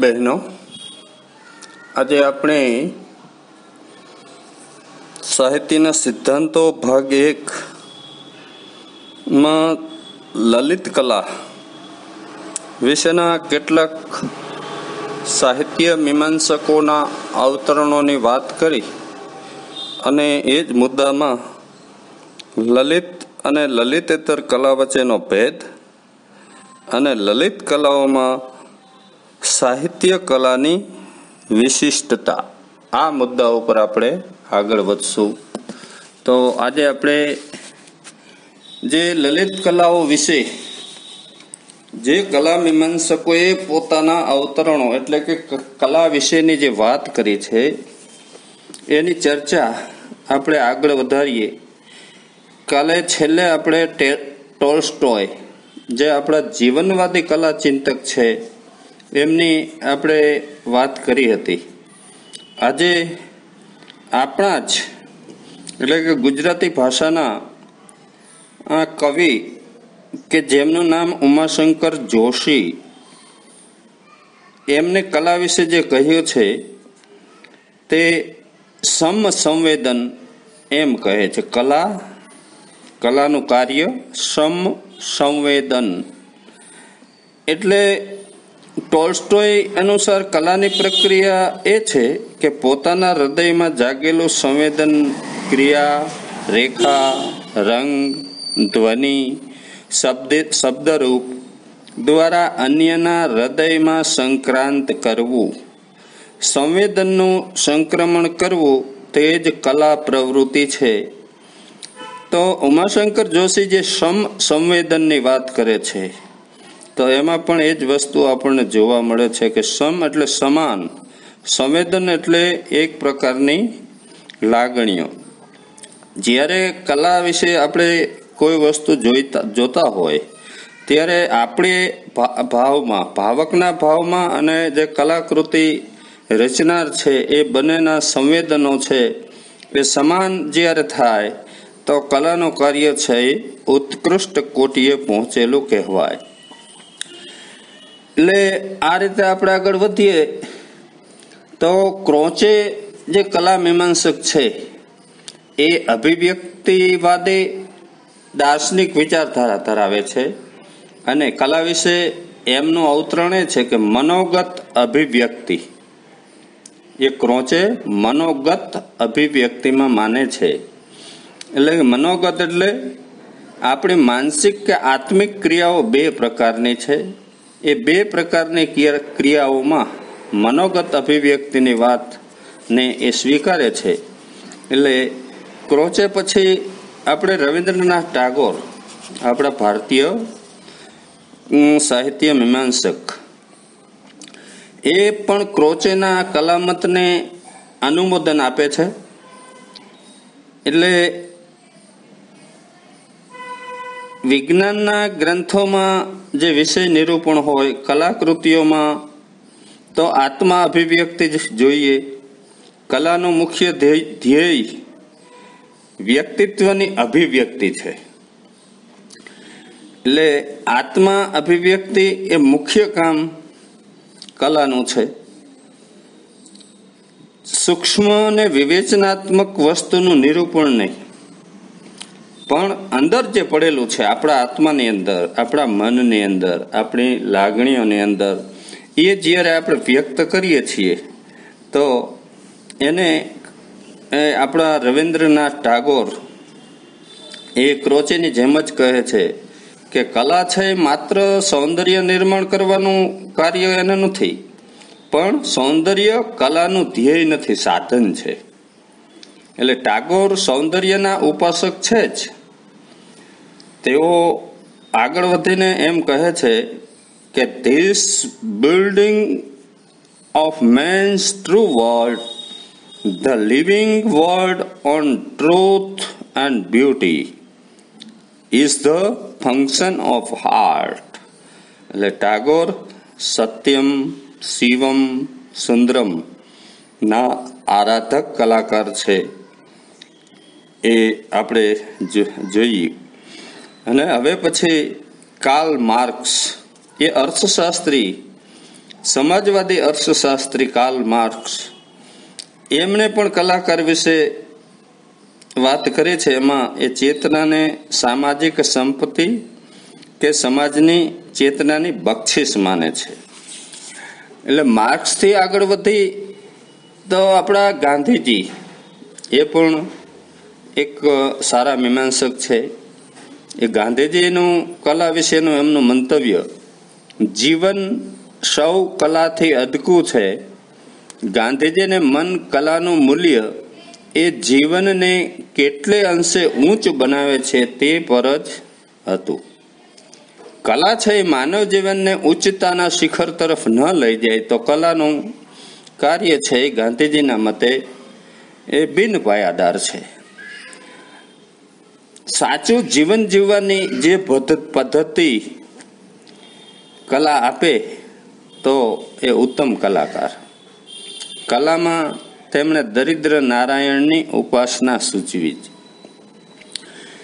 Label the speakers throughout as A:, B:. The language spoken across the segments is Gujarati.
A: બહેનો, આજે આપણે સાહિત્યના સિદ્ધાંતો ભાગ એક માં લલિત કલા વિશેના કેટલાક સાહિત્ય મીમાંસકોના અવતરણોની વાત કરી અને એ જ મુદ્દામાં લલિત અને લલિતેતર કલા વચ્ચેનો ભેદ અને લલિત કલાઓમાં સાહિત્ય કલાની વિશિષ્ટતા. આ મુદ્દા ઉપર આપણે આગળ વધશું. તો આજે આપણે જે લલિત કલાઓ વિશે, જે કલા મીમાંસકોએ પોતાના અવતરણો એટલે કે કલા વિશેની જે વાત કરી છે, એની ચર્ચા આપણે આગળ વધારીએ. કાલે છેલ્લે આપણે ટોલ્સ્ટોય, જે આપણા જીવનવાદી કલા ચિંતક છે એમની આપણે વાત કરી હતી. આજે આપણા જ, એટલે કે ગુજરાતી ભાષાના આ કવિ કે જેમનું નામ ઉમાશંકર જોશી, એમને કલા વિશે જે કહ્યું છે, તે સમ સંવેદન એમ કહે છે. કલા, કલાનું કાર્ય સમ સંવેદન. એટલે ટોલ્સ્ટોય અનુસાર કલાની પ્રક્રિયા એ છે કે પોતાના હૃદયમાં જાગેલું સંવેદન, ક્રિયા, રેખા, રંગ, ધ્વનિ, શબ્દ, શબ્દરૂપ દ્વારા અન્યના હૃદયમાં સંક્રાંત કરવું. સંવેદનનું સંક્રમણ કરવું તે જ કલા પ્રવૃત્તિ છે. તો ઉમાશંકર જોશી જે સમ સંવેદનની વાત કરે છે. તો એમાં પણ એ જ વસ્તુ આપણને જોવા મળે છે કે સમ એટલે સમાન, સંવેદન એટલે એક પ્રકારની લાગણીઓ. જ્યારે કલા વિશે આપણે કોઈ વસ્તુ જોઈતા, જોતા હોય, ત્યારે આપણે ભાવમાં, ભાવકના ભાવમાં અને જે કલાકૃતિ રચનાર છે એ બંનેના સંવેદનો છે એ સમાન જ્યારે થાય, તો કલાનું કાર્ય છે એ ઉત્કૃષ્ટ કોટીએ પહોંચેલું કહેવાય. એટલે આ રીતે આપણે આગળ વધીએ, તો ક્રોચે જે કલા મીમાંસક છે, એ અભિવ્યક્તિવાદી દાર્શનિક વિચારધારા ધરાવે છે અને કલા વિશે એમનું અવતરણ એ છે કે મનોગત અભિવ્યક્તિ. એ ક્રોચે મનોગત અભિવ્યક્તિમાં માને છે. એટલે મનોગત એટલે આપણી માનસિક કે આત્મિક ક્રિયાઓ બે પ્રકારની છે. એ બે પ્રકારની ક્રિયાઓમાં મનોગત અભિવ્યક્તિની વાત ને એ સ્વીકારે છે. એટલે ક્રોચે પછી આપણે રવિન્દ્રનાથ ટાગોર, આપણા ભારતીય સાહિત્ય મીમાંસક, એ પણ ક્રોચેના કલામતને અનુમોદન આપે છે. એટલે વિજ્ઞાનના ગ્રંથોમાં જે વિષય નિરૂપણ હોય, કલાકૃતિઓમાં, તો આત્મા અભિવ્યક્તિ જ જોઈએ. કલાનું મુખ્ય ધ્યેય વ્યક્તિત્વની અભિવ્યક્તિ છે. એટલે આત્મા અભિવ્યક્તિ એ મુખ્ય કામ કલાનું છે. સૂક્ષ્મ અને વિવેચનાત્મક વસ્તુનું નિરૂપણ નહીં. અંદર જે પડેલું છે, આપણા આત્માની અંદર, આપણા મનની અંદર, આપણી લાગણીઓની અંદર, એ જ્યારે આપણે વ્યક્ત કરીએ છીએ, તો એને આપણા રવિન્દ્રનાથ ટાગોર એ ક્રોચેની જેમ જ કહે છે કે કલા છે માત્ર સૌંદર્ય નિર્માણ કરવાનું કાર્ય એને નથી, પણ સૌંદર્ય કલાનું ધ્યેય નથી, સાધન છે. એટલે ટાગોર સૌંદર્યના ઉપાસક છે જ. તેઓ આગળ વધીને એમ કહે છે કે this building of man's true world the living world on truth and beauty is the function of heart એટલે ટાગોર સત્યમ, શિવમ, સુંદરમ ના આરાધક કલાકાર છે. એ આપણે જોઈએ. અને હવે પછી કાર્લ માર્ક્સ એ અર્થશાસ્ત્રી, સમાજવાદી અર્થશાસ્ત્રી કાર્લ માર્ક્સ એમણે પણ કલાકાર વિશે વાત કરી છે. એમાં એ ચેતનાને સામાજિક સંપત્તિ કે સમાજની ચેતનાની બક્ષિસ માને છે. એટલે માર્ક્સથી આગળ વધી તો આપણા ગાંધીજી એ પણ એક સારા મીમાંસક છે. એ ગાંધીજીનું કલા વિશેનું એમનું મંતવ્ય, જીવન સૌ કલાથી અદકું છે. ગાંધીજીને મન કલાનું મૂલ્ય એ જીવનને કેટલે અંશે ઊંચ બનાવે છે તે પર જ હતું. કલા છે એ માનવ જીવનને ઉચ્ચતાના શિખર તરફ ન લઈ જાય તો કલાનું કાર્ય છે ગાંધીજીના મતે એ બિન પાયાદાર છે. સાચું જીવન જીવવાની જે પદ્ધતિ કલા આપે, તો એ ઉત્તમ કલાકાર. કલામાં તેમણે દરિદ્ર નારાયણની ઉપાસના સૂચવી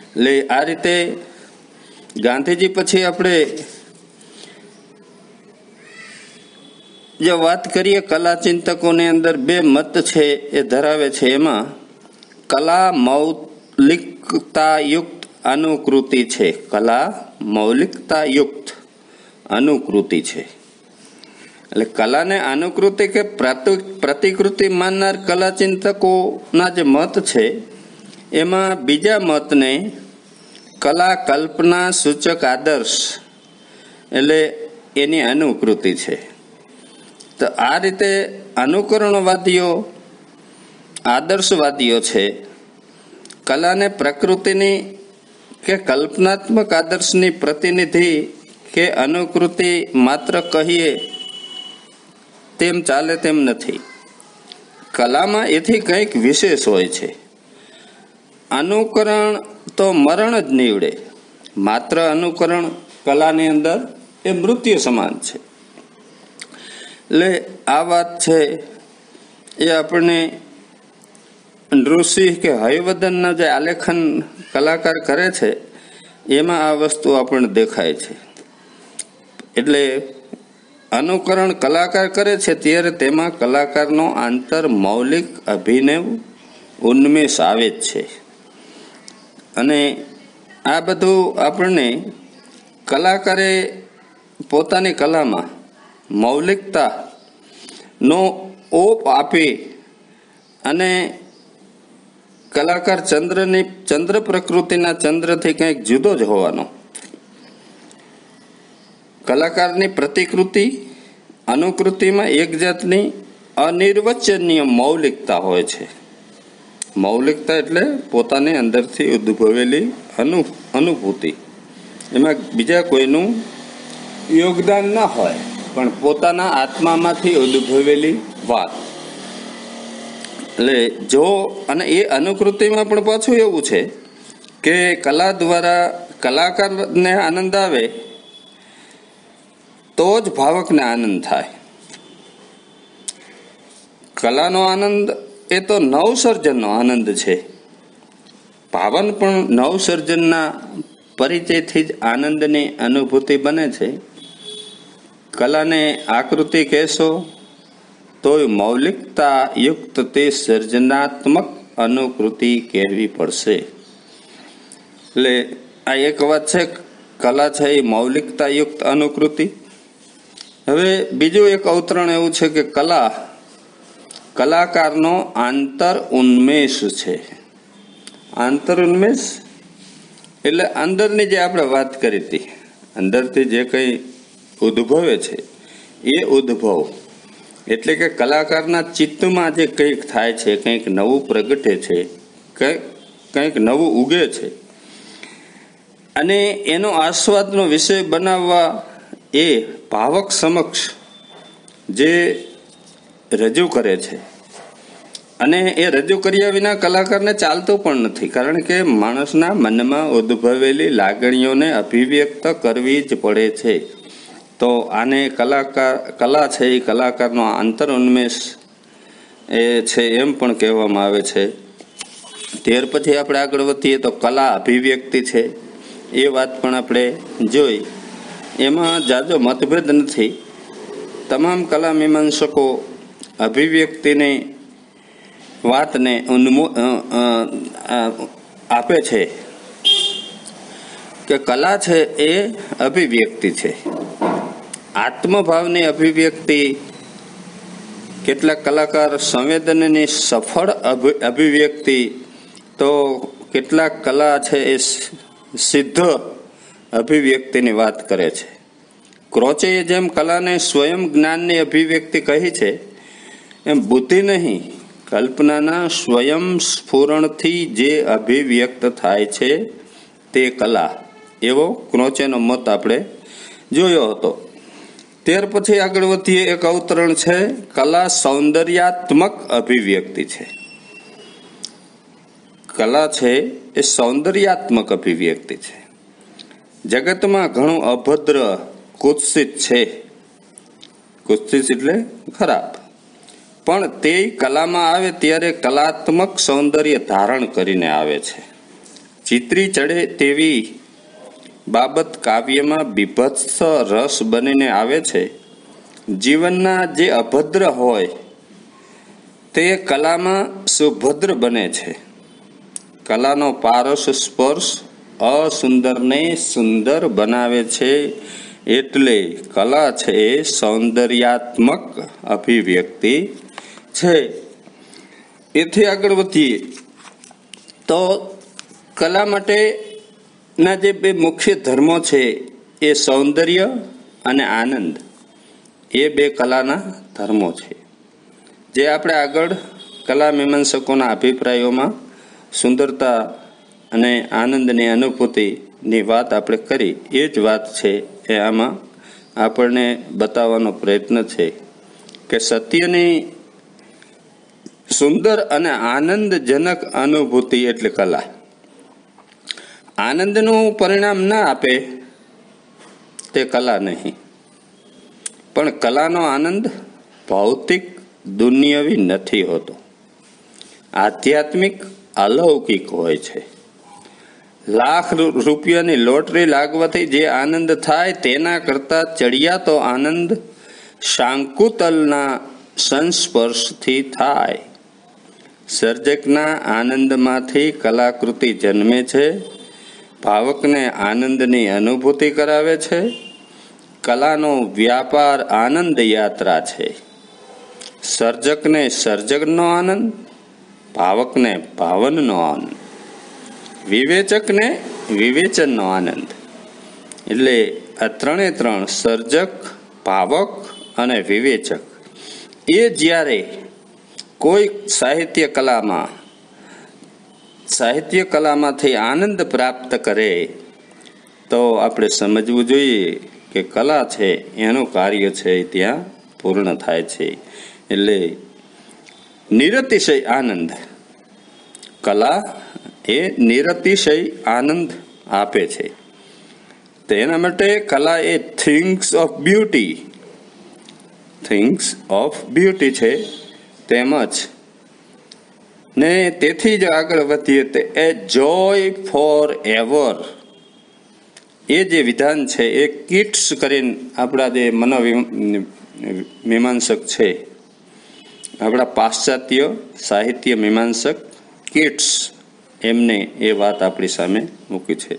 A: એટલે આ રીતે ગાંધીજી પછી આપણે જો વાત કરીએ કલા ચિંતકોની અંદર બે મત છે એ ધરાવે છે. એમાં કલા મૌલિકતાયુક્ત અનુકૃતિ છે. કલા મૌલિકતાયુક્ત અનુકૃતિ છે. એટલે કલાને અનુકૃતિ કે પ્રતિકૃતિ માનનાર કલાચિંતકોના જે મત છે, એમાં બીજા મતને કલા કલ્પના સૂચક આદર્શ એટલે એની અનુકૃતિ છે. તો આ રીતે અનુકરણવાદીઓ, આદર્શવાદીઓ છે કલાને પ્રકૃતિની કે કલ્પનાત્મક આદર્શની પ્રતિનિધિ કે અનુકૃતિ માત્ર કહીએ તેમ ચાલે તેમ નથી. કલામાં એથી કંઈક વિશેષ હોય છે. અનુકરણ તો મરણ જ નીવડે. માત્ર અનુકરણ કલાની અંદર એ મૃત્યુ સમાન છે. એટલે આ વાત છે એ આપણને નૃસિંહ કે હયવદનના જે આલેખન કલાકાર કરે છે, એમાં આ વસ્તુ આપણને દેખાય છે. એટલે અનુકરણ કલાકાર કરે છે ત્યારે તેમાં કલાકારનો આંતર મૌલિક અભિનવ ઉન્મેષ આવે જ છે. અને આ બધું આપણને કલાકારે પોતાની કલામાં મૌલિકતાનો ઓપ આપી અને કલાકાર ચંદ્રની, ચંદ્ર પ્રકૃતિના ચંદ્રથી કંઈક જુદો જ હોવાનો. કલાકારની પ્રતિકૃતિ, અનુકૃતિમાં એક જાતની અનિર્વચનીય મૌલિકતા હોય છે. મૌલિકતા એટલે પોતાની અંદરથી ઉદ્ભવેલી અનુ, અનુભૂતિ. એમાં બીજા કોઈનું યોગદાન ન હોય, પણ પોતાના આત્મામાંથી ઉદ્ભવેલી વાત. એટલે જો, અને એ અનુકૃતિમાં પણ પાછું એવું છે કે કલા દ્વારા કલાકારને આનંદ આવે, તો જ ભાવકને આનંદ થાય. કલાનો આનંદ એ તો નવસર્જનનો આનંદ છે. ભાવન પણ નવસર્જનના પરિચયથી જ આનંદની અનુભૂતિ બને છે. કલાને આકૃતિ કહેશો તોય મૌલિકતા યુક્ત તે સર્જનાત્મક અનુકૃતિ કહેવી પડશે. એટલે આ એક વાત છે, કલા છે એ મૌલિકતા યુક્ત અનુકૃતિ. હવે બીજું એક અવતરણ એવું છે કે કલા, કલાકારનો આંતર ઉન્મેષ છે. આંતર ઉન્મેષ? એટલે અંદરની જે આપણે વાત કરી હતી, અંદરથી જે કંઈ ઉદ્ભવે છે, એ ઉદ્ભવ. એટલે કે કલાકારના ચિત્તમાં જે કંઈક થાય છે, કંઈક નવું પ્રગટે છે કંઈક નવું ઉગે છે. અને એનો આસ્વાદનો વિષય બનાવવા એ ભાવક સમક્ષ જે રજૂ કરે છે. અને એ રજૂ કર્યા વિના કલાકારને ચાલતું પણ નથી, કારણ કે માણસના મનમાં ઉદ્ભવેલી લાગણીઓને અભિવ્યક્ત કરવી જ પડે છે. તો આને કલાકાર, કલા છે એ કલાકારનો આંતર ઉન્મેષ એ છે એમ પણ કહેવામાં આવે છે. ત્યાર પછી આપણે આગળ વધીએ તો કલા અભિવ્યક્તિ છે, એ વાત પણ આપણે જોઈ. એમાં જાજો મતભેદ નથી. તમામ કલા મીમાંસકો અભિવ્યક્તિની, વાતને ઉન્મો આપે છે કે કલા છે એ અભિવ્યક્તિ છે. આત્મભાવની અભિવ્યક્તિ કેટલાક કલાકાર સંવેદનની સફળ અભિ- અભિવ્યક્તિ તો કેટલાક કલા છે એ સિદ્ધ અભિવ્યક્તિની વાત કરે છે. ક્રોચેએ જેમ કલાને સ્વયં જ્ઞાનની અભિવ્યક્તિ કહી છે, એમ બુદ્ધિ નહીં, કલ્પનાના સ્વયં સ્ફુરણથી જે અભિવ્યક્ત થાય છે તે કલા. એવો ક્રોચેનો મત આપણે જોયો હતો. ત્યાર પછી આગળ વધીએ, એક અવતરણ છે, કલા સૌંદર્યાત્મક અભિવ્યક્તિ છે. કલા છે એ સૌંદર્યાત્મક અભિવ્યક્તિ છે. જગતમાં ઘણું અભદ્ર, કુત્સિત છે. કુત્સિત એટલે ખરાબ. પણ તે કલામાં આવે ત્યારે કલાત્મક સૌંદર્ય ધારણ કરીને આવે છે. ચિત્રી ચડે તેવી બાબત કાવ્યમાં બીભત્સ રસ બનીને આવે છે. જીવનના જે અભદ્ર હોય, તે કલામાં સુભદ્ર બને છે. કલાનો પારસ સ્પર્શ અસુંદરને સુંદર બનાવે છે, એટલે કલા છે એ સૌંદર્યાત્મક અભિવ્યક્તિ છે. એથી આગળ વધીએ. તો કલા માટે ના, જે બે મુખ્ય ધર્મો છે, એ સૌંદર્ય અને આનંદ. એ બે કલાના ધર્મો છે. જે આપણે આગળ કલા મીમાંસકોના અભિપ્રાયોમાં સુંદરતા અને આનંદની અનુભૂતિની વાત આપણે કરી, એ જ વાત છે એ આમાં આપણને બતાવવાનો પ્રયત્ન છે કે સત્યની સુંદર અને આનંદજનક અનુભૂતિ એટલે કલા. આનંદનું પરિણામ ના આપે, તે કલા નહીં. પણ કલાનો આનંદ ભૌતિક દુનિયાવી નથી હોતો. આધ્યાત્મિક અલૌકિક હોય છે. લાખ રૂપિયાની લોટરી લાગવાથી જે આનંદ થાય તેના કરતાં ચડિયાતો આનંદ શાંકુતલના સંસ્પર્શથી થાય. સર્જકના આનંદમાંથી કલાકૃતિ જન્મે છે. ભાવકને આનંદની અનુભૂતિ કરાવે છે? કલાનો વ્યાપાર આનંદ યાત્રા છે. સર્જકને સર્જકનો આનંદ, ભાવકને ભાવનનો આનંદ. વિવેચકને વિવેચનનો આનંદ. એટલે આ ત્રણે ત્રણ સર્જક, ભાવક અને વિવેચક. એ જ્યારે કોઈ સાહિત્ય કલામાં સાહિત્ય કલામાંથી આનંદ પ્રાપ્ત કરે, તો આપણે સમજવું જોઈએ કે કલા છે, એનું કાર્ય છે ત્યાં પૂર્ણ થાય છે. એટલે નિરતિશય આનંદ. કલા એ નિરતિશય આનંદ આપે છે. તેના માટે કલા એ things of beauty things of beauty છે. તેમજ ને તેથી જ આગળ વધીએ તે એ જોય ફોર એવર એ જે વિધાન છે, એ કિટ્સ કરીને આપણા જે મનોમીમાંસક છે. આપણા પાશ્ચાત્ય સાહિત્ય મીમાંસક કિટ્સ એમને એ વાત આપણી સામે મૂકી છે.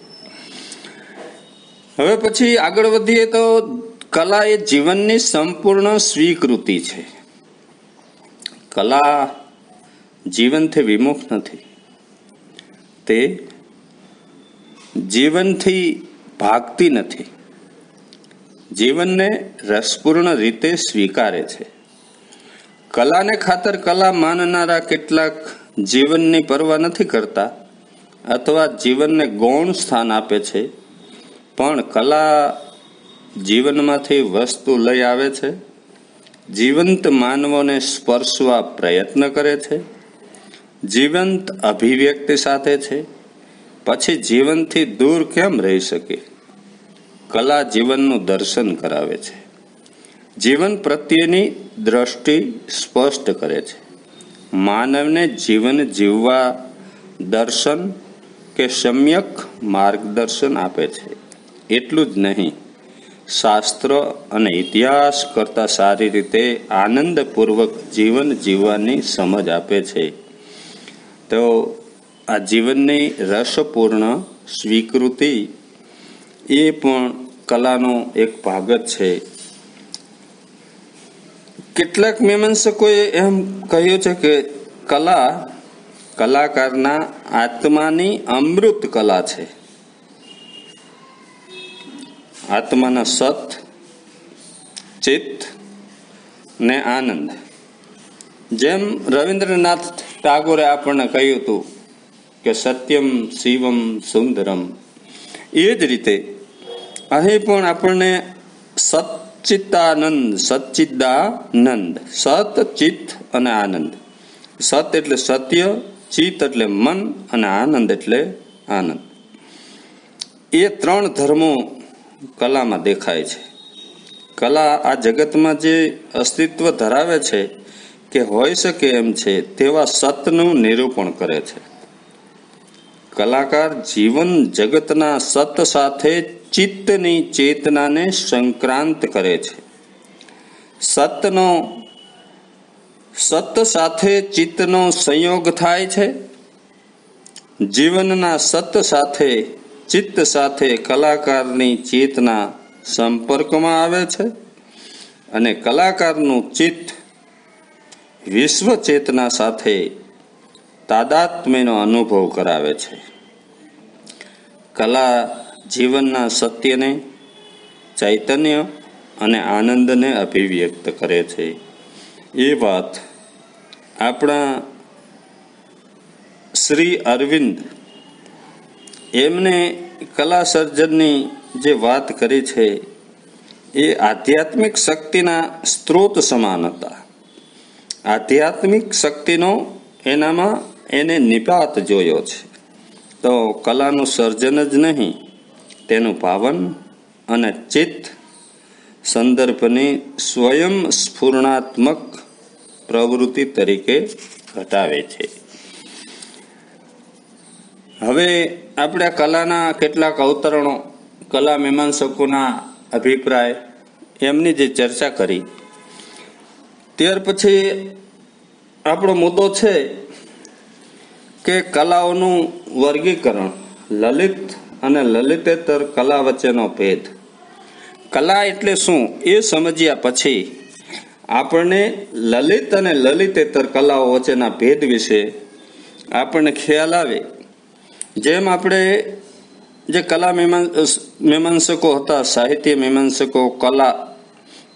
A: હવે પછી આગળ વધીએ તો કલા એ જીવનની સંપૂર્ણ સ્વીકૃતિ છે. કલા જીવનથી વિમુખ નથી. તે જીવનથી ભાગતી નથી. જીવનને રસપૂર્ણ રીતે સ્વીકારે છે. કલાને ખાતર કલા માનનારા કેટલાક જીવનની પરવા નથી કરતા અથવા જીવનને ગૌણ સ્થાન આપે છે, પણ કલા જીવનમાંથી વસ્તુ લઈ આવે છે, જીવંત માનવોને સ્પર્શવા પ્રયત્ન કરે છે જીવંત અભિવ્યક્તિ સાથે છે. પછી જીવનથી દૂર કેમ રહી શકે? કલા જીવનનું દર્શન કરાવે છે. જીવન પ્રત્યેની દ્રષ્ટિ સ્પષ્ટ કરે છે. માનવને જીવન જીવવા દર્શન કે સમ્યક માર્ગદર્શન આપે છે. એટલું જ નહીં. શાસ્ત્ર અને ઇતિહાસ કરતાં સારી રીતે આનંદપૂર્વક જીવન જીવવાની સમજ આપે છે. તો આ જીવનની રસપૂર્ણ સ્વીકૃતિ એ પણ કલાનો એક ભાગ જ છે. કેટલાક મીમાંસકોએ એમ કહ્યું છે કે કલા કલાકારના આત્માની અમૃત કલા છે. આત્માના સત, ચિત્ત ને આનંદ. જેમ રવિન્દ્રનાથ ટાગોરે આપણને કહ્યું હતું કે સત્યમ શિવમ સુંદરમ. એ જ રીતે અહીં પણ આપણને સચ્ચિત્તાનંદ સચ્ચિદાનંદ સત ચિત્ત અને આનંદ. સત એટલે સત્ય ચિત્ત એટલે મન અને આનંદ એટલે આનંદ. એ ત્રણ ધર્મો કલામાં દેખાય છે. કલા આ જગતમાં જે અસ્તિત્વ ધરાવે છે કે હોઈ શકે એમ છે, તેવા સતનું નિરૂપણ કરે છે. કલાકાર જીવન જગતના સત સાથે ચિત્તની ચેતનાને સંક્રાંત કરે છે. સતનો, સત સાથે ચિત્તનો સંયોગ થાય છે. જીવનના સત સાથે, ચિત્ત સાથે કલાકારની ચેતના સંપર્કમાં આવે છે. અને કલાકારનું ચિત્ત વિશ્વ ચેતના સાથે તાદાત્મ્યનો અનુભવ કરાવે છે. કલા જીવનના સત્યને, ચૈતન્ય અને આનંદને અભિવ્યક્ત કરે છે. એ વાત આપણા શ્રી અરવિંદ એમને કલા સર્જનની જે વાત કરી છે, એ આધ્યાત્મિક શક્તિના સ્ત્રોત સમાન હતા. આધ્યાત્મિક શક્તિનો એનામાં એને નિપાત જોયો છે. તો કલાનું સર્જન જ નહીં, તેનું પાવન અને ચિત્ત સંદર્ભની સ્વયં સ્ફૂર્ણાત્મક પ્રવૃત્તિ તરીકે ઘટાવે છે. હવે આપણે કલાના કેટલાક અવતરણો, કલા મીમાંસકોના અભિપ્રાય, એમની જે ચર્ચા કરી, ત્યાર પછી આપણો મુદ્દો છે કે કલાઓનું વર્ગીકરણ, લલિત અને લલિતેતર કલા વચ્ચેનો ભેદ. કલા એટલે શું એ સમજ્યા પછી આપણને લલિત અને લલિતેતર કલાઓ વચ્ચેના ભેદ વિશે આપણને ખ્યાલ આવે. જેમ આપણે જે કલા મીમાંસકો હતા, સાહિત્ય મીમાંસકો, કલા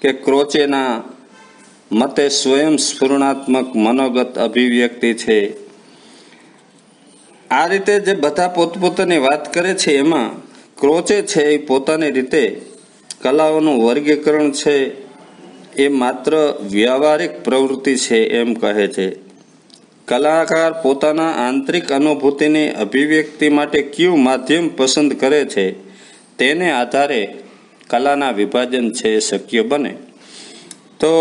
A: કે ક્રોચેના મતે સ્વયં સ્ફુરણાત્મક મનોગત અભિવ્યક્તિ છે. આ રીતે જે બધા પોતપોતાની વાત કરે છે, એમાં ક્રોચે છે એ પોતાની રીતે કલાઓનું વર્ગીકરણ છે. એ માત્ર વ્યવહારિક પ્રવૃત્તિ છે એમ કહે છે. કલાકાર પોતાના આંતરિક અનુભૂતિની અભિવ્યક્તિ માટે કયું માધ્યમ પસંદ કરે છે, તેને આધારે કલાના વિભાજન છે શક્ય બને. તો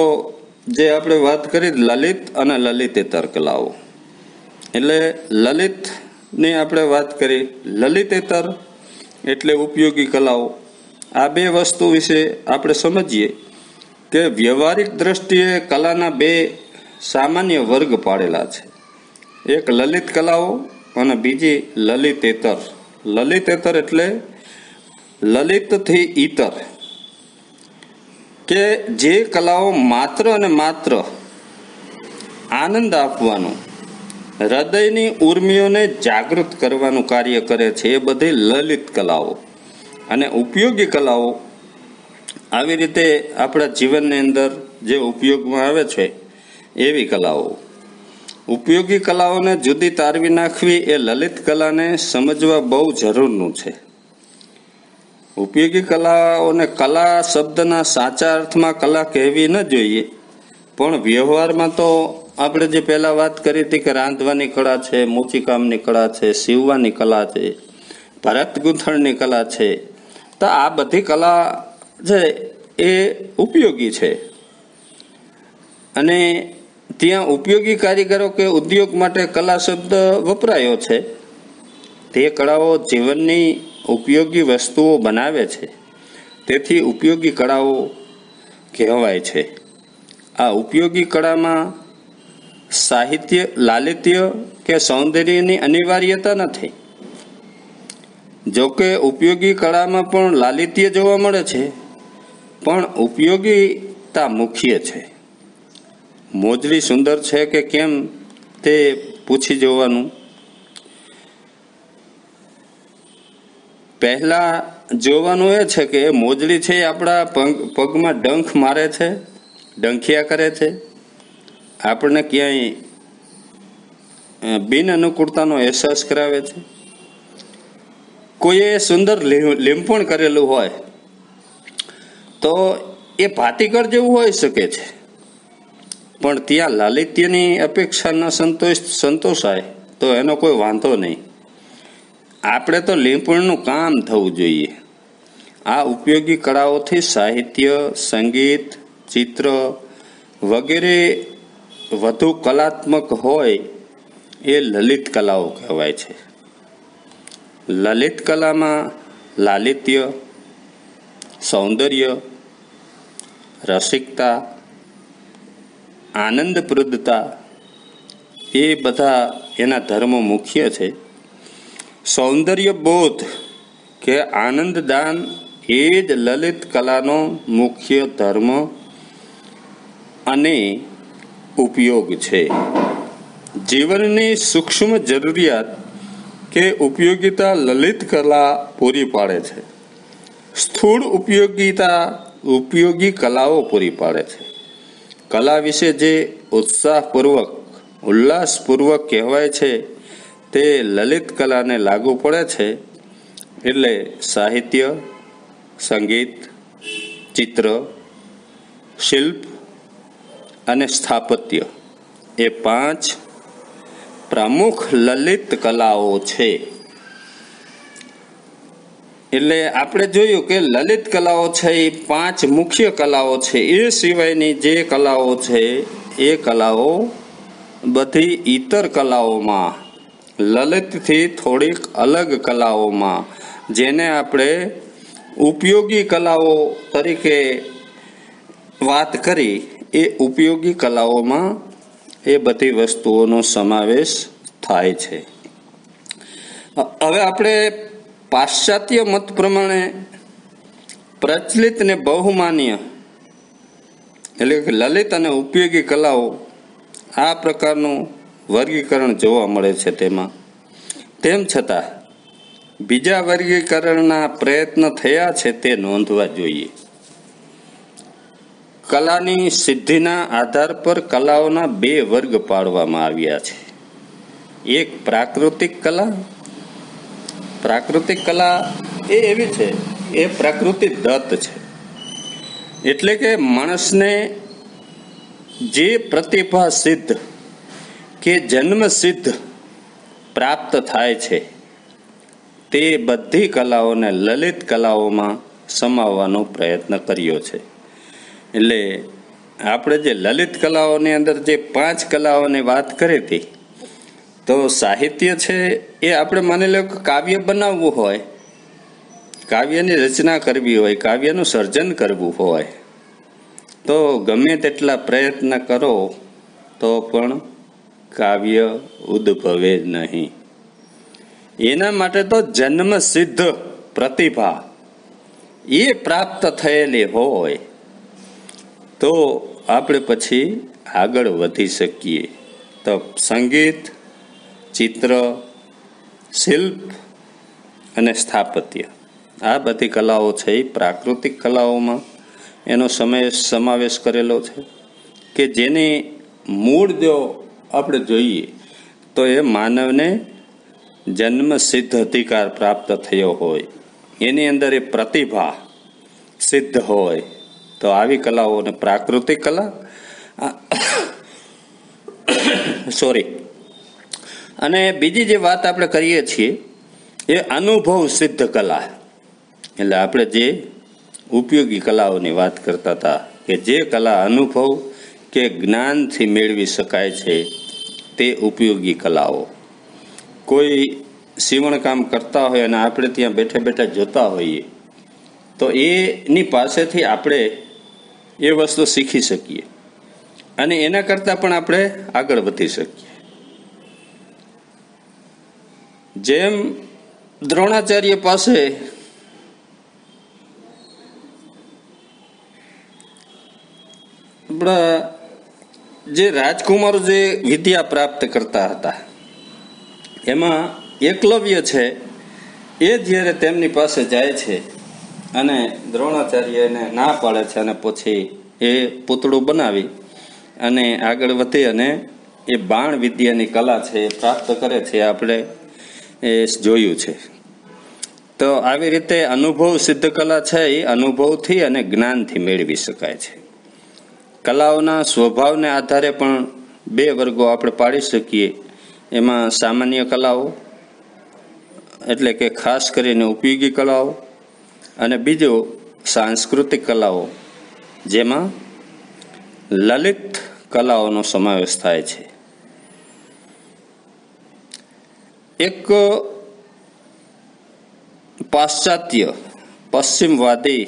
A: જે આપણે વાત કરી લલિત અને લલિતેતર કલાઓ. એટલે લલિતની આપણે વાત કરી. લલિતેતર એટલે ઉપયોગી કલાઓ. આ બે વસ્તુ વિશે આપણે સમજીએ કે વ્યવહારિક દ્રષ્ટિએ કલાના બે સામાન્ય વર્ગ પાડેલા છે. એક લલિત કલાઓ અને બીજી લલિતેતર. લલિતેતર એટલે લલિતથી ઈતર. કે જે કલાઓ માત્ર અને માત્ર આનંદ આપવાનું, હૃદયની ઉર્મિઓને જાગૃત કરવાનું કાર્ય કરે છે એ બધી લલિત કલાઓ. અને ઉપયોગી કલાઓ આવી રીતે આપણા જીવનની અંદર જે ઉપયોગમાં આવે છે એવી કલાઓ. ઉપયોગી કલાઓને જુદી તારવી નાખવી એ લલિત કલાને સમજવા બહુ જરૂરનું છે. ઉપયોગી કલાઓને કલા શબ્દના સાચા અર્થમાં કલા કહેવી ન જોઈએ. પણ વ્યવહારમાં તો આપણે જે પહેલાં વાત કરી હતી કે રાંધવાની કળા છે મોચીકામની કળા છે, સીવવાની કલા છે, ભરત ગૂંથણની કલા છે, તો આ બધી કલા છે એ ઉપયોગી છે. અને ત્યાં ઉપયોગી કારીગરો કે ઉદ્યોગ માટે કલા શબ્દ વપરાયો છે. તે કળાઓ જીવનની ઉપયોગી વસ્તુઓ બનાવે છે. તેથી ઉપયોગી કળાઓ કહેવાય છે. આ ઉપયોગી કળામાં સાહિત્ય, લાલિત્ય કે સૌંદર્યની અનિવાર્યતા નથી. જોકે ઉપયોગી કળામાં પણ લાલિત્ય જોવા મળે છે, પણ ઉપયોગીતા મુખ્ય છે. મોજડી સુંદર છે કે કેમ તે પૂછી જોવાનું. પહેલા જોવાનું એ છે કે મોજડી છે એ આપણા પગ, પગમાં ડંખ મારે છે, ડંખિયા કરે છે. આપણને ક્યાંય બિન અનુકૂળતાનો અહેસાસ કરાવે છે. કોઈએ સુંદર લીંપણ કરેલું હોય, તો એ ભાતીગળ જેવું હોઈ શકે છે. પણ ત્યાં લાલિત્યની અપેક્ષા ન સંતોષ, સંતોષાય, તો એનો કોઈ વાંધો નહીં. આપણે તો લીંપણનું કામ થવું જોઈએ. આ ઉપયોગી કળાઓથી સાહિત્ય, સંગીત, ચિત્ર વગેરે વધુ કલાત્મક હોય એ લલિત કલાઓ કહેવાય છે. લલિત કલામાં લાલિત્ય, સૌંદર્ય, રસિકતા, આનંદપ્રદતા એ બધા એના ધર્મો મુખ્ય છે. સૌંદર્ય બોધ કે આનંદદાન એ જ લલિત કલાનો મુખ્ય ધર્મ અને ઉપયોગ છે. જીવનની સૂક્ષ્મ જરૂરિયાત કે ઉપયોગિતા લલિત કલા પૂરી પાડે છે. સ્થૂળ ઉપયોગિતા ઉપયોગી કલાઓ પૂરી પાડે છે. કલા વિશે જે ઉત્સાહપૂર્વક, ઉલ્લાસપૂર્વક કહેવાય છે તે લલિત કલાને લાગુ પડે છે એટલે સાહિત્ય, સંગીત, ચિત્ર, શિલ્પ અને સ્થાપત્ય એ પાંચ પ્રમુખ લલિત કલાઓ છે. એટલે આપણે જોયું કે લલિત કલાઓ છે એ પાંચ મુખ્ય કલાઓ છે. એ સિવાયની જે કલાઓ છે એ કલાઓ બધી ઇતર કલાઓમાં લલિતથી થોડીક અલગ કલાઓમાં, જેને આપણે ઉપયોગી કલાઓ તરીકે વાત કરી, એ ઉપયોગી કલાઓમાં એ બધી વસ્તુઓનો સમાવેશ થાય છે. હવે આપણે પાશ્ચાત્ય મત પ્રમાણે પ્રચલિત ને બહુમાન્ય, એટલે કે લલિત અને ઉપયોગી કલાઓ આ પ્રકારનું વર્ગીકરણ જોવા મળે છે તેમાં. તેમ છતાં, બીજા વર્ગીકરણના પ્રયત્ન થયા છે તે નોંધવા જોઈએ. કલાની સિદ્ધિના આધાર પર કલાઓના બે વર્ગ પાડવામાં આવ્યા છે. એક પ્રાકૃતિક કલા પ્રાકૃતિક કલા એ એવી છે, એ પ્રકૃતિ દત્ત છે. એટલે કે માણસને જે પ્રતિભા સિદ્ધ કે જન્મ સિદ્ધ પ્રાપ્ત થાય છે, તે બધી કલાઓને લલિત કલાઓમાં સમાવવાનો પ્રયત્ન કર્યો છે. એટલે આપણે જે લલિત કલાઓની અંદર જે પાંચ કલાઓની વાત કરી હતી, તો સાહિત્ય છે એ આપણે માની લો કે કાવ્ય બનાવવું હોય, કાવ્યની રચના કરવી હોય, કાવ્યનું સર્જન કરવું હોય, તો ગમે તેટલા પ્રયત્ન કરો તો પણ કાવ્ય ઉદ્ભવે નહીં. એના માટે તો જન્મ સિદ્ધ પ્રતિભા એ પ્રાપ્ત થયેલી હોય તો આપણે પછી આગળ વધી શકીએ. તો સંગીત, ચિત્ર, શિલ્પ અને સ્થાપત્ય. આ બધી કલાઓ છે એ પ્રાકૃતિક કલાઓમાં. એનો સમય સમાવેશ કરેલો છે કે જેની મૂળ જો આપણે જોઈએ, તો એ માનવને જન્મ સિદ્ધ અધિકાર પ્રાપ્ત થયો હોય, એની અંદર એ પ્રતિભા સિદ્ધ હોય, તો આવી કલાઓને પ્રાકૃતિક કલા સોરી, અને બીજી જે વાત આપણે કરીએ છીએ, એ અનુભવ સિદ્ધ કલા. એટલે આપણે જે ઉપયોગી કલાઓની વાત કરતા હતા, કે જે કલા અનુભવ કે જ્ઞાનથી મેળવી શકાય છે તે ઉપયોગી કલાઓ. કોઈ સીવણ કામ કરતા હોય અને આપણે ત્યાં બેઠા બેઠા જોતા હોઈએ, તો એની પાસેથી આપણે એ વસ્તુ શીખી શકીએ અને એના કરતાં પણ આપણે આગળ વધી શકીએ. જેમ દ્રોણાચાર્ય પાસે આપણા જે રાજકુમારો જે વિદ્યા પ્રાપ્ત કરતા હતા, એમાં એકલવ્ય છે, એ જ્યારે તેમની પાસે જાય છે અને દ્રોણાચાર્ય એને ના પાડે છે અને પછી એ પૂતળું બનાવી અને આગળ વધી અને એ બાણ વિદ્યાની કલા છે એ પ્રાપ્ત કરે છે આપણે એ જોયું છે. તો આવી રીતે અનુભવ સિદ્ધ કલા છે, એ અનુભવથી અને જ્ઞાનથી મેળવી શકાય છે. કલાઓના સ્વભાવને આધારે પણ બે વર્ગો આપણે પાડી શકીએ. એમાં સામાન્ય કલાઓ, એટલે કે ખાસ કરીને ઉપયોગી કલાઓ, અને બીજો સાંસ્કૃતિક કલાઓ, જેમાં લલિત કલાઓનો સમાવેશ થાય છે. એક પાશ્ચાત્ય, પશ્ચિમવાદી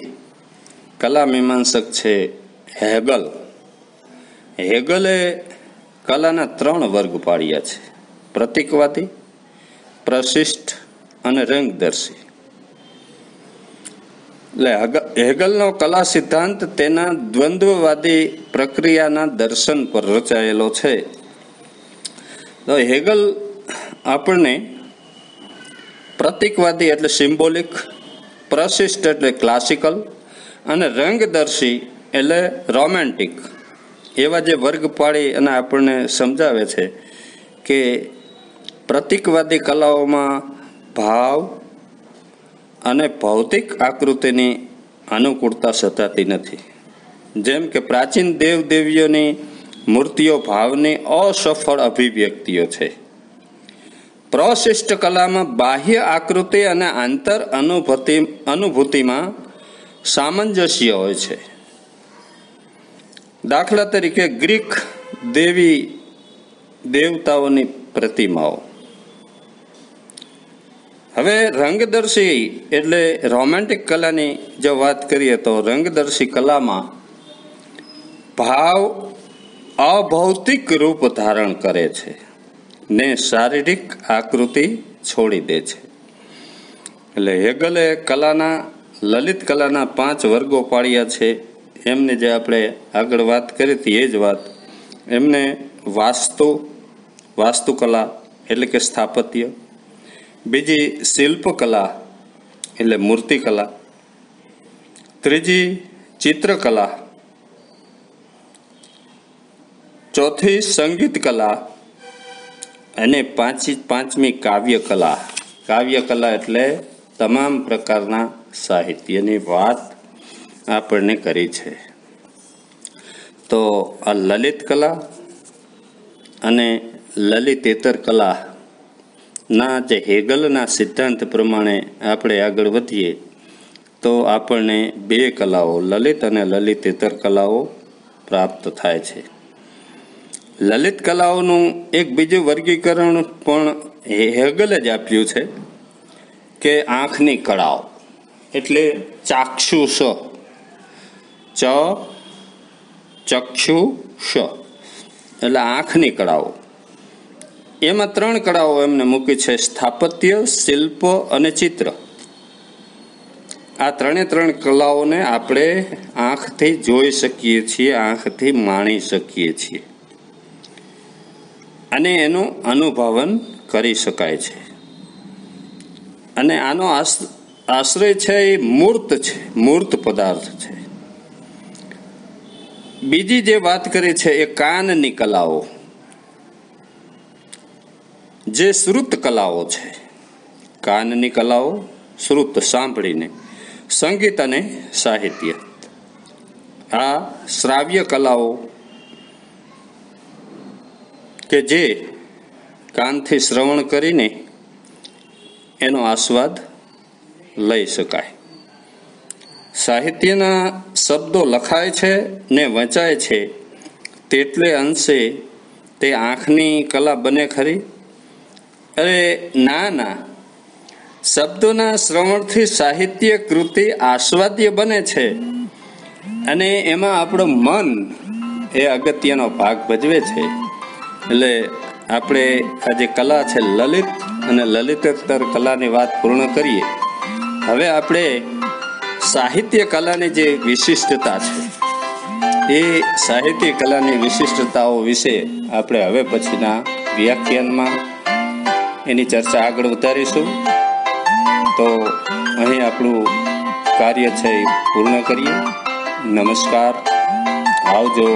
A: કલા મીમાંસક છે હેગલ. હેગલે કલાના ત્રણ વર્ગ પાડ્યા છે. પ્રતિકવાદી, પ્રશિષ્ટ અને રંગદર્શી. એટલે હેગલનો કલા સિદ્ધાંત તેના દ્વંદ્વવાદી પ્રક્રિયાના દર્શન પર રચાયેલો છે. તો હેગલ આપણને પ્રતિકવાદી એટલે સિમ્બોલિક, પ્રશિષ્ટ એટલે ક્લાસિકલ અને રંગદર્શી એટલે રોમેન્ટિક એવા જે વર્ગ પાડી અને આપણને સમજાવે છે કે પ્રતિકવાદી કલાઓમાં ભાવ અને ભૌતિક આકૃતિની અનુકૂળતા સતાતી નથી. જેમ કે પ્રાચીન દેવદેવીઓની મૂર્તિઓ ભાવની અસફળ અભિવ્યક્તિઓ છે. પ્રશિષ્ટ કલામાં બાહ્ય આકૃતિ અને આંતર અનુભૂતિ અનુભૂતિમાં સામંજસ્ય હોય છે. દાખલા તરીકે ગ્રીક દેવી દેવતાઓની પ્રતિમાઓ. હવે રંગદર્શી એટલે રોમેન્ટિક કલાની જો વાત કરીએ તો રંગદર્શી કલામાં ભાવ અભૌતિક રૂપ ધારણ કરે છે ને શારીરિક આકૃતિ છોડી દે છે. એટલે હેગલે કલાના, લલિત કલાના પાંચ વર્ગો પાડ્યા છે. એમને જે આપણે આગળ વાત કરી હતી, એ જ વાત. એમને વાસ્તુ, વાસ્તુકલા એટલે કે સ્થાપત્ય. બીજી શિલ્પકલા એટલે મૂર્તિકલા. ત્રીજી ચિત્રકલા. ચોથી સંગીત કલા અને પાંચી, પાંચમી કાવ્યકલા. કાવ્યકલા કાવ્ય કલા એટલે તમામ પ્રકારના સાહિત્યની વાત આપણને કરી છે. તો આ લલિત કલા અને લલિતેતર કલા ના જે હેગલના સિદ્ધાંત પ્રમાણે આપણે આગળ વધીએ, તો આપણને બે કલાઓ, લલિત અને લલિતેતર કલાઓ પ્રાપ્ત થાય છે. લલિત કલાઓનું એક બીજું વર્ગીકરણ પણ હેગલે જ આપ્યું છે કે આંખની કળાઓ, એટલે ચાક્ષુષ ચ, ચક્ષુ, શ. એટલે આંખની કળાઓ. એમાં ત્રણ કળાઓ એમને મૂકી છે. સ્થાપત્ય, શિલ્પ અને ચિત્ર. આ ત્રણે ત્રણ કલાઓને આપણે આંખથી જોઈ શકીએ છીએ, આંખથી માણી શકીએ છીએ. અને એનું અનુભવન કરી શકાય છે. અને આનો આશ્રય છે એ મૂર્ત છે, મૂર્ત પદાર્થ છે. બીજી જે વાત કરી છે એ કાનની કલાઓ. જે શ્રુત કલાઓ છે. કાનની કલાઓ, શ્રુત સાંભળીને. સંગીત અને સાહિત્ય. આ શ્રાવ્ય કલાઓ કે જે કાનથી શ્રવણ કરીને એનો આસ્વાદ લઈ શકાય. સાહિત્યના શબ્દો લખાય છે ને વંચાય છે, તેટલે અંશે તે આંખની કલા બને ખરી? અરે, ના ના. શબ્દોના શ્રવણથી સાહિત્ય કૃતિ આસ્વાદ્ય બને છે અને એમાં આપણું મન એ અગત્યનો ભાગ ભજવે છે. એટલે આપણે આ જે કલા છે લલિત અને લલિતોત્તર કલાની વાત પૂર્ણ કરીએ. હવે આપણે સાહિત્ય કલાની જે વિશિષ્ટતા છે, એ સાહિત્ય કલાની વિશિષ્ટતાઓ વિશે આપણે હવે પછીના વ્યાખ્યાનમાં એની ચર્ચા આગળ વધારીશું તો અહીં આપણું કાર્ય છે એ પૂર્ણ કરીએ. નમસ્કાર. આવજો.